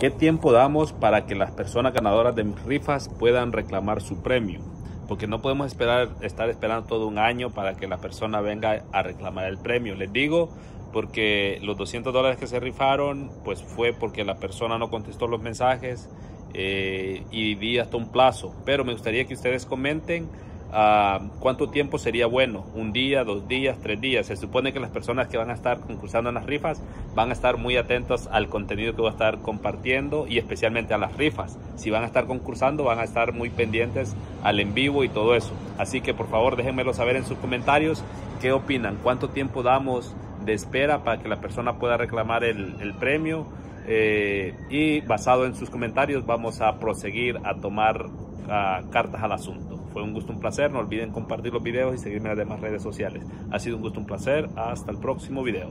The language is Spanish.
¿Qué tiempo damos para que las personas ganadoras de rifas puedan reclamar su premio? Porque no podemos esperar, estar esperando todo un año para que la persona venga a reclamar el premio. Les digo porque los 200 dólares que se rifaron, pues fue porque la persona no contestó los mensajes eh, y di hasta un plazo. Pero me gustaría que ustedes comenten cuánto tiempo sería bueno, un día, dos días, tres días. Se supone que las personas que van a estar concursando en las rifas van a estar muy atentos al contenido que voy a estar compartiendo y especialmente a las rifas. Si van a estar concursando, van a estar muy pendientes al en vivo y todo eso. Así que por favor déjenmelo saber en sus comentarios qué opinan, cuánto tiempo damos de espera para que la persona pueda reclamar el, premio. Eh, y basado en sus comentarios vamos a proseguir a tomar cartas al asunto. Fue un gusto, un placer. No olviden compartir los videos y seguirme en las demás redes sociales. Ha sido un gusto, un placer. Hasta el próximo video.